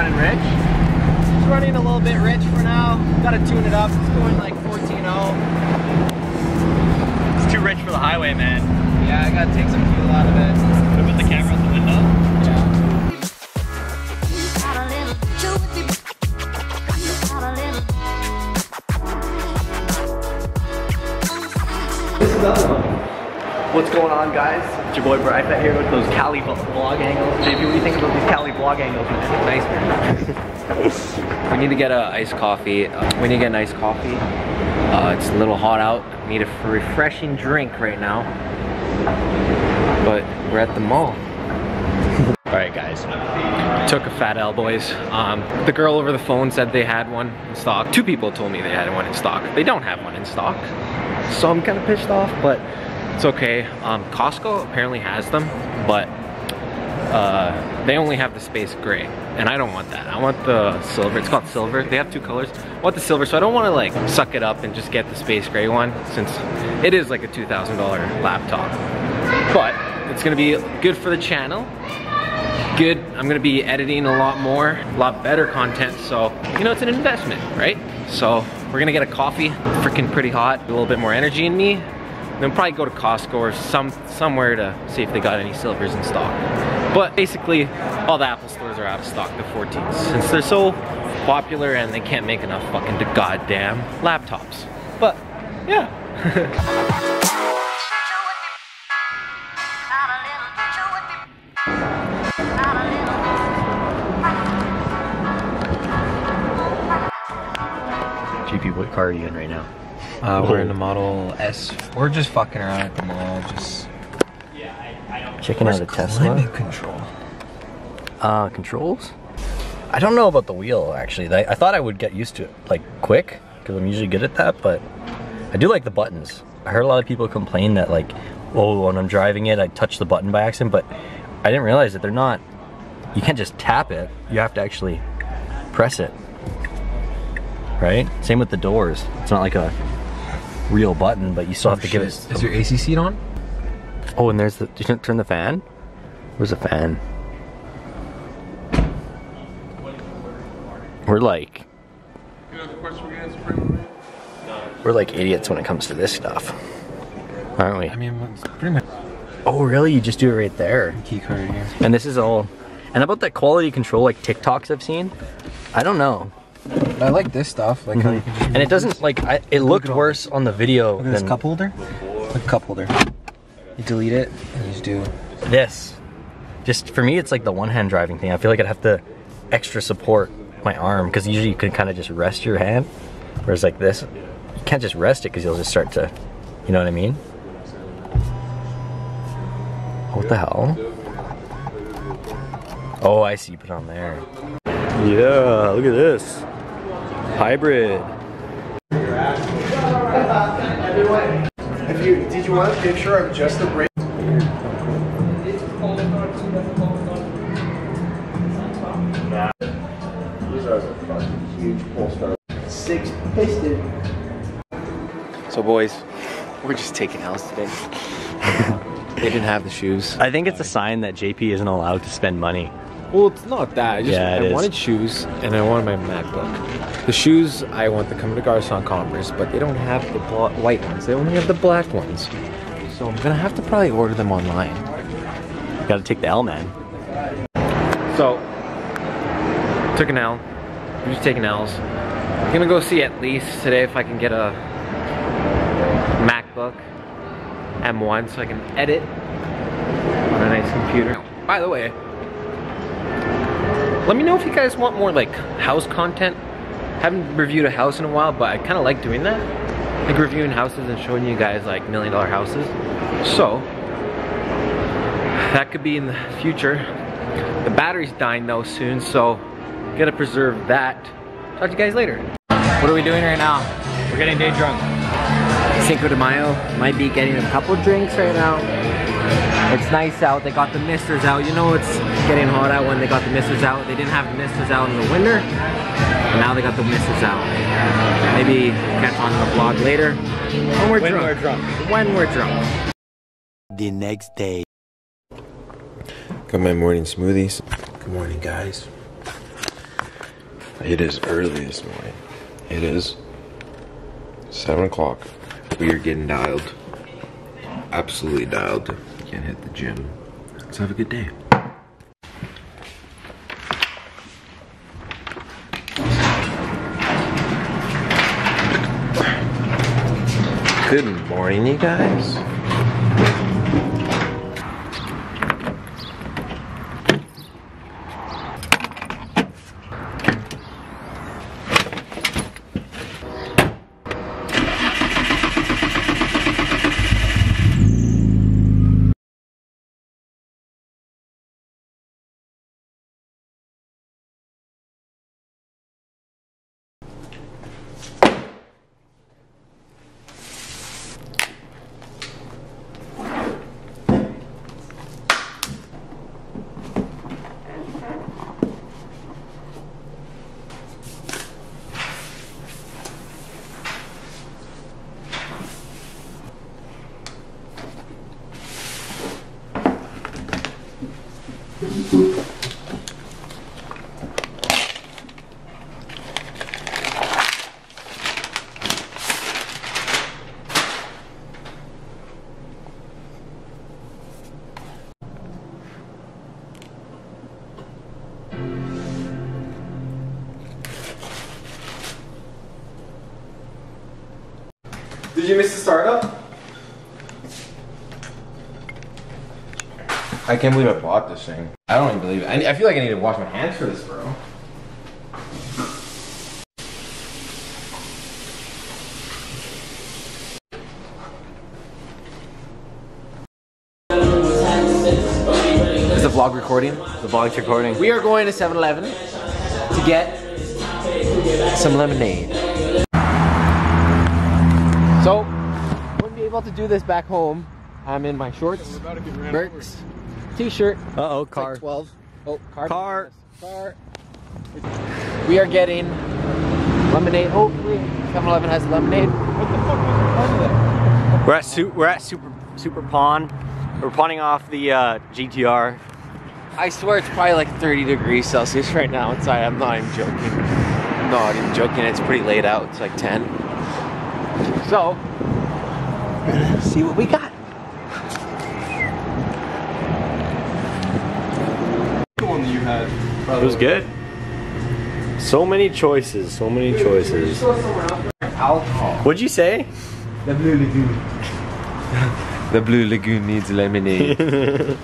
running rich? It's running a little bit rich for now. Gotta tune it up. It's going like 14.0. It's too rich for the highway, man. Yeah, I gotta take some fuel out of it. Put the camera out the window. Yeah. Got a little juicy. What's going on, guys? It's your boy Bryfet here with those Cali vlog angles. JP, what do you think about these Cali vlog angles? Nice. we need to get a iced coffee. Uh, we need to get an iced coffee. Uh, it's a little hot out. We need a refreshing drink right now. But we're at the mall. All right, guys. Took a Fat L, boys. Um, the girl over the phone said they had one in stock. Two people told me they had one in stock. They don't have one in stock. So I'm kind of pissed off, but it's okay. Um, Costco apparently has them, but uh, they only have the space gray. And I don't want that. I want the silver. It's called silver. They have two colors. I want the silver, so I don't want to like suck it up and just get the space gray one since it is like a $2,000 laptop. But it's gonna be good for the channel good. I'm gonna be editing a lot more, a lot better content. So, you know, it's an investment, right? So we're gonna get a coffee, freaking pretty hot, a little bit more energy in me. Then probably go to Costco or some somewhere to see if they got any silvers in stock. But basically, all the Apple stores are out of stock, the 14s, since they're so popular and they can't make enough fucking to goddamn laptops. But, yeah. GP, what car are you in right now? Uh, we're in the Model S. We're just fucking around at the mall, just Checking out a Tesla. climate control. Uh, controls? I don't know about the wheel actually. I, I thought I would get used to it like quick because I'm usually good at that, but I do like the buttons. I heard a lot of people complain that like, oh, when I'm driving it, I touch the button by accident, but I didn't realize that they're not. You can't just tap it. You have to actually press it. Right? Same with the doors. It's not like a real button, but you still have to oh, give it. Is your AC seat on? Oh, and there's the. Did you turn the fan? Where's the fan? We're like. We're like idiots when it comes to this stuff, aren't we? I mean, it's pretty much Oh, really? You just do it right there. key card here. And this is all. And about that quality control, like TikToks I've seen, I don't know. I like this stuff, like how you can just And it doesn't like. I, it looked worse on the video Look at this cup holder. The cup holder. You delete it, and you just do. this. Just for me, it's like the one-hand driving thing. I feel like I'd have to extra support my arm because usually you can kind of just rest your hand, whereas like this, you can't just rest it because you'll just start to, you know what I mean? What the hell? Oh, I see. You put on there. Yeah, look at this. Hybrid. If you did you want a picture of just the brake? These are the fucking huge Polestar. Six piston. So, boys, We're just taking L's today. they didn't have the shoes. I think it's a sign that JP isn't allowed to spend money. Well, it's not that. I just Yeah, it I is. wanted shoes and I wanted my MacBook. The shoes I want to Comme des Garçons Converse, but they don't have the bla- white ones. They only have the black ones. So I'm gonna have to probably order them online. Gotta take the L, man. So took an L. I'm just taking L's. I'm gonna go see at least today if I can get a MacBook M1 so I can edit on a nice computer. By the way, let me know if you guys want more like house content. Haven't reviewed a house in a while, but I kind of like doing that. Like reviewing houses and showing you guys like million dollar houses. So that could be in the future. The battery's dying though soon, so gotta preserve that. Talk to you guys later. What are we doing right now? We're getting day drunk. Cinco de Mayo might be getting a couple drinks right now. It's nice out. They got the misters out. You know it's getting hot out when they got the misters out. They didn't have the misters out in the winter. And now they got the misters out. Maybe catch on the vlog later. When we're When drunk. we're drunk. When we're drunk. The next day. Got my morning smoothies. Good morning, guys. It is early this morning. It is 7 o'clock. We are getting dialed. Absolutely dialed. Can't hit the gym. Let's have a good day. Good morning, you guys. Did you miss the startup? I can't believe I bought this thing. I don't even believe it. I, I feel like I need to wash my hands for this, bro. Is the vlog recording? The vlog's recording. We are going to 7-Eleven to get some lemonade. So, wouldn't be able to do this back home. I'm in my shorts, Birks, t-shirt. Uh oh, It's car. like 12. Oh, car. Car. Car. We are getting lemonade. Hopefully, 7-Eleven has lemonade. What the fuck was the there? We're at su- we're at Super Super Pawn. We're pawning off the uh, GTR. I swear it's probably like 30 degrees Celsius right now inside. I'm not even joking. I'm not even joking. It's pretty late out. It's like 10. So, see what we got. It was good. So many choices. So many choices. Alcohol. What'd you say? The Blue Lagoon. The Blue Lagoon needs lemonade.